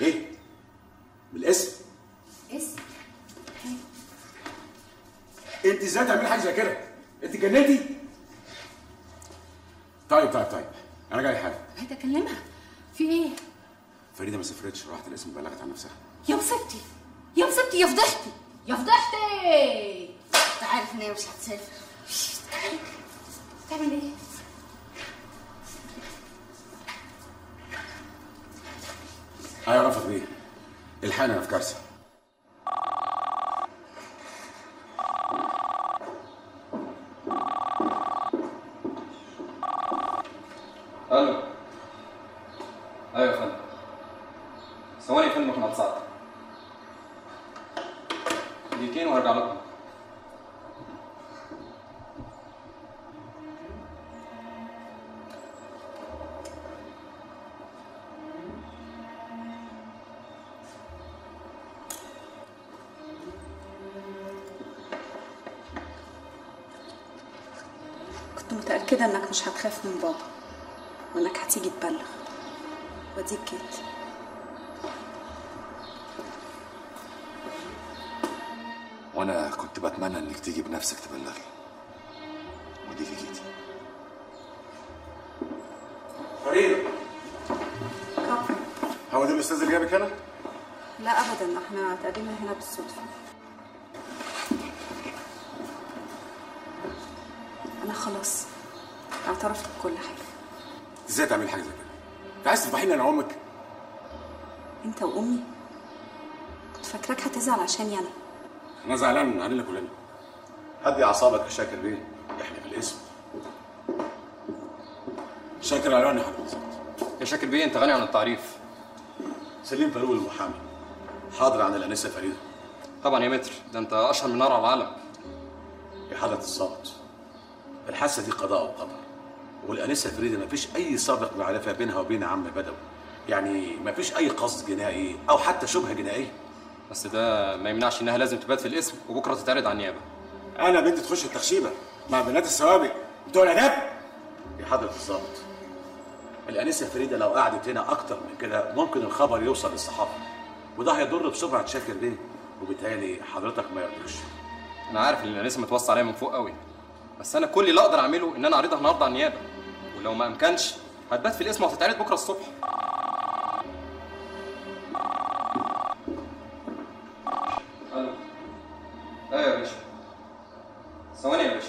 إيه؟ بالاسم. اسم. انت إزاي تعملي حاجة زي كده؟ انت جننتي طيب طيب طيب أنا جاي حاجة هيدا كلمها في إيه؟ فريدة ما سافرتش راحت الاسم بلغت عن نفسها. يا مصيبتي يا مصيبتي يا فضحتي يا فضحتي. انت عارف إن هي مش هتسافر. تعمل إيه؟ رفض بيه. الحقني أنا في كارثة. متأكدة إنك مش هتخاف من بابا وإنك هتيجي تبلغ. وأديك جيت. وأنا كنت بتمنى إنك تيجي بنفسك تبلغي وديكي جيتي. فريده هو ده الأستاذ اللي جابك هنا؟ لا أبدا إحنا اتقابلنا هنا بالصدفة. أنا خلاص. اعترفت بكل حاجة. إزاي تعملي حاجة زي كده؟ انت عايز تفضحيني أنا وامك؟ أنت وأمي؟ كنت فاكراك هتزعل عشاني أنا. أنا زعلان علينا كلنا. هدي اعصابك يا شاكر بيه. إحنا في الاسم. شاكر علواني حضرتك يا شاكر بيه انت غني عن التعريف. سليم فاروق المحامي. حاضر عن الانسة فريدة. طبعا يا متر ده انت أشهر من نار على العالم يا حضرة الضابط الحادثة دي قضاء وقدر. والأنسة فريدة مفيش أي سابق معرفة بينها وبين عم بدوي. يعني مفيش أي قصد جنائي أو حتى شبهة جنائية. بس ده ما يمنعش إنها لازم تبات في الاسم وبكرة تتعرض على النيابة. أنا بنت تخش التخشيبة مع بنات السوابق بتوع الآداب يا حضرة الضابط الأنسة فريدة لو قعدت هنا أكتر من كده ممكن الخبر يوصل للصحافة وده هيضر بسمعة شاكر بيه وبالتالي حضرتك ما يرضيكش أنا عارف إن لسه متوصى عليا من فوق قوي بس أنا كل اللي أقدر أعمله إن أنا أعرضها النهارده على النيابة. ولو ما أمكنش هتبات في الاسم وهتتعرض بكرة الصبح. ألو. أيوه يا باشا. ثواني يا باشا.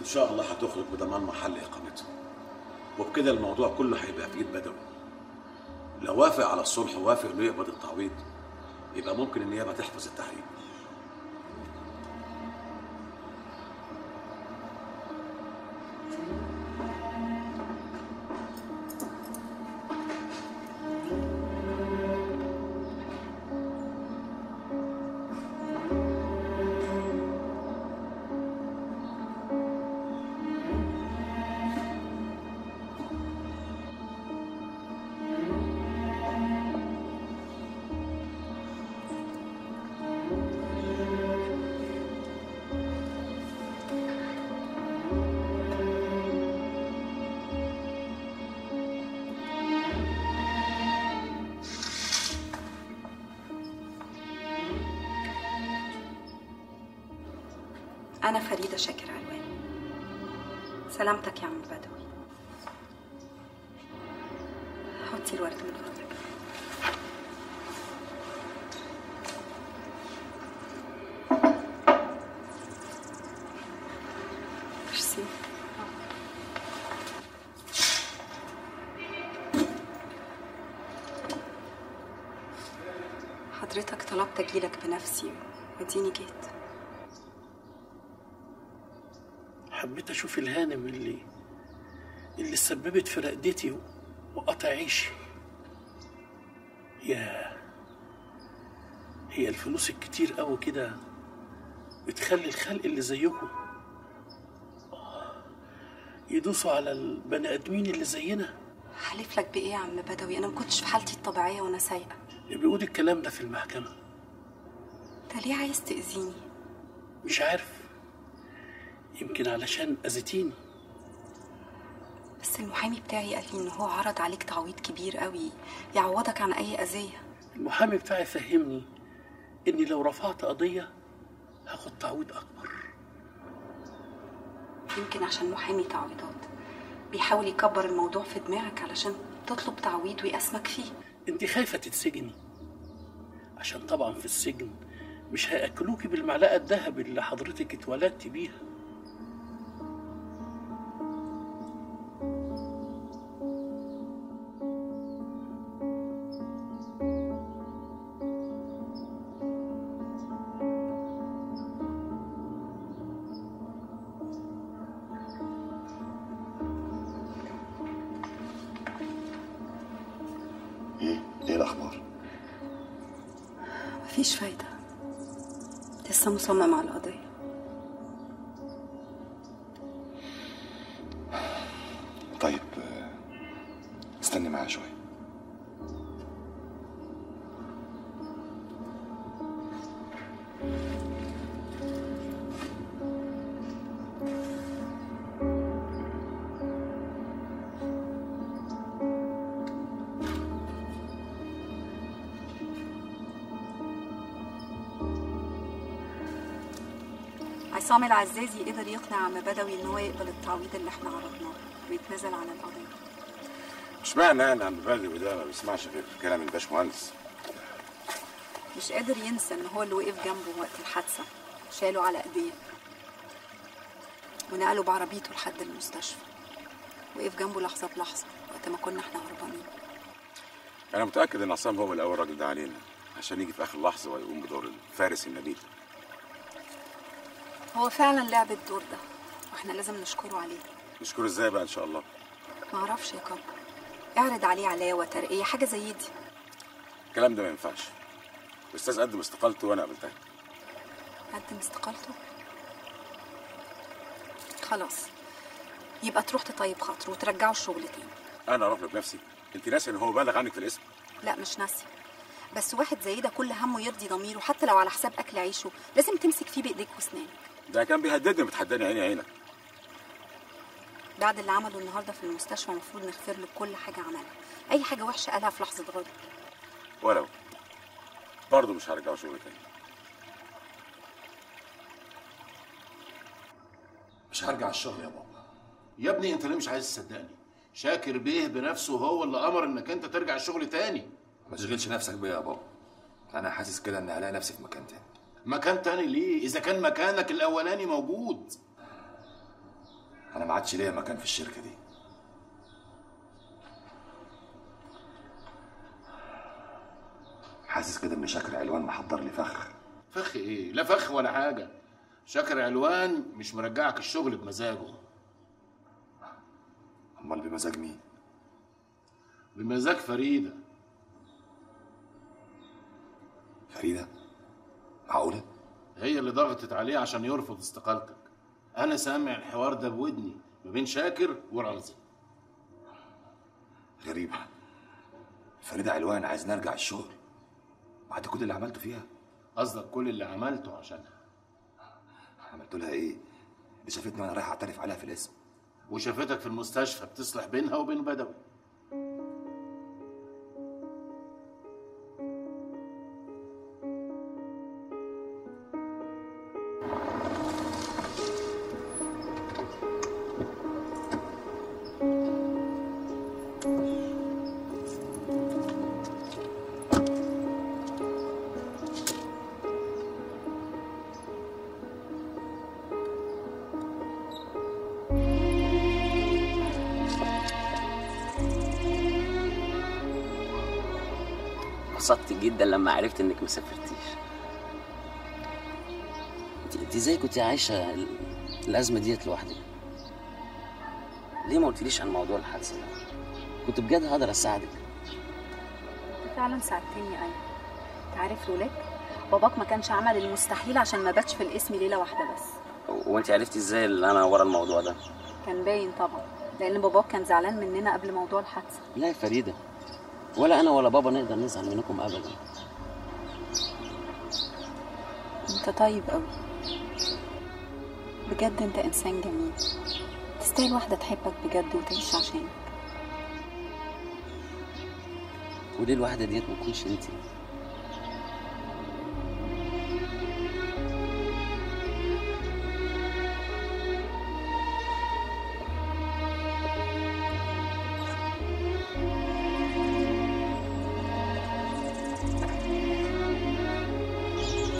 إن شاء الله هتخرج بضمان محل إقامتها وبكده الموضوع كله هيبقى في إيد بدوي. لو وافق على الصلح ووافق إنه يقبض التعويض يبقى ممكن النيابة تحفظ التحريم. أنا فريدة شاكر علوان سلامتك يا عم بدوي. حطي الورد من فضلك. ميرسي. حضرتك طلبت أجيلك بنفسي واديني جيت. حبيت أشوف الهانم اللي اللي سببت في رقدتي وقطع عيشي. يا هي الفلوس الكتير قوي كده بتخلي الخلق اللي زيكم يدوسوا على البني آدمين اللي زينا. حلف لك بإيه يا عم بدوي؟ أنا ما كنتش في حالتي الطبيعية وأنا سايقة. بيقول الكلام ده في المحكمة. انت ليه عايز تأذيني؟ مش عارف. يمكن علشان اذيتيني بس المحامي بتاعي قال لي إن هو عرض عليك تعويض كبير قوي يعوضك عن أي أذية. المحامي بتاعي فهمني إني لو رفعت قضية هاخد تعويض أكبر. يمكن عشان محامي تعويضات. بيحاول يكبر الموضوع في دماغك علشان تطلب تعويض ويقسمك فيه. أنت خايفة تتسجني؟ عشان طبعا في السجن مش هيأكلوكي بالمعلقة الذهب اللي حضرتك اتولدتي بيها. الأخبار. مفيش فايدة. لسه مصمم على القضية. عصام العزازي قدر يقنع عم بدوي ان هو يقبل التعويض اللي إحنا عرضناه ويتنازل عن القضية. مش معنى أنا عم بدوي ده ما بيسمعش غير كلام الباشمهندس. مش قادر ينسى إن هو اللي وقف جنبه وقت الحادثة شاله على إيديه ونقله بعربيته لحد المستشفى. وقف جنبه لحظة بلحظة وقت ما كنا إحنا هربانين أنا متأكد إن عصام هو الأول راجل ده علينا عشان يجي في آخر لحظة ويقوم بدور الفارس النبيل. هو فعلا لعب الدور ده وإحنا لازم نشكره عليه. نشكره إزاي بقى إن شاء الله؟ معرفش يا كابو اعرض عليه علاوة ترقية حاجة زي دي. الكلام ده ما ينفعش. الاستاذ قدم استقالته وأنا قابلتها قدم استقالته خلاص. يبقى تروح تطيب خاطره وترجعه الشغل تاني. أنا أروح له بنفسي. أنت ناسي إن هو بلغ عنك في الاسم؟ لا مش ناسي. بس واحد زي ده كل همه يرضي ضميره حتى لو على حساب أكل عيشه. لازم تمسك فيه بإيديك وأسنانك. ده كان بيهددني بتحداني عيني عينك. بعد اللي عمله النهارده في المستشفى المفروض نغفر له كل حاجة عملها. أي حاجة وحشة قالها في لحظة غضب. ولو. برضه مش هرجعه شغل تاني. مش هرجع الشغل يا بابا. يا ابني انت ليه مش عايز تصدقني؟ شاكر بيه بنفسه هو اللي أمر إنك أنت ترجع الشغل تاني. ما تشغلش نفسك بيا يا بابا. أنا حاسس كده إني هلاقي نفسي في مكان تاني. مكان تاني ليه؟ إذا كان مكانك الأولاني موجود. أنا ما عادش ليا مكان في الشركة دي. حاسس كده إن شاكر علوان محضر لي فخ فخ إيه؟ لا فخ ولا حاجة. شاكر علوان مش مرجعك الشغل بمزاجه. أمال بمزاج مين؟ بمزاج فريدة. فريدة؟ معقوله هي اللي ضغطت عليه عشان يرفض استقالتك. أنا سامع الحوار ده بودني ما بين شاكر ورمزي. غريبة. فريده علوان عايز نرجع الشغل. بعد كل اللي عملته فيها؟ قصدك كل اللي عملته عشانها. عملت لها إيه؟ دي شافتني وأنا رايح أعترف عليها في الاسم. وشافتك في المستشفى بتصلح بينها وبين بدوي. انبسطت جدا لما عرفت إنك ما سافرتيش. انت إزاي كنت عايشة ال- الأزمة ديت لوحدك؟ ليه ما قلتليش عن موضوع الحادثة ده؟ كنت بجد هقدر أساعدك. انت فعلا ساعدتني أيوه. أنت عارف لولاك باباك ما كانش عمل المستحيل عشان ما باتش في الاسم ليلة واحدة بس. وأنت عرفتي إزاي اللي أنا ورا الموضوع ده؟ كان باين طبعا لأن باباك كان زعلان مننا قبل موضوع الحادثة. لا يا فريدة. ولا أنا ولا بابا نقدر نزعل منكم ابدا. أنت طيب قوي بجد أنت إنسان جميل. تستاهل واحدة تحبك بجد وتعيش عشانك. وليه الواحدة ديت ما تكونش انت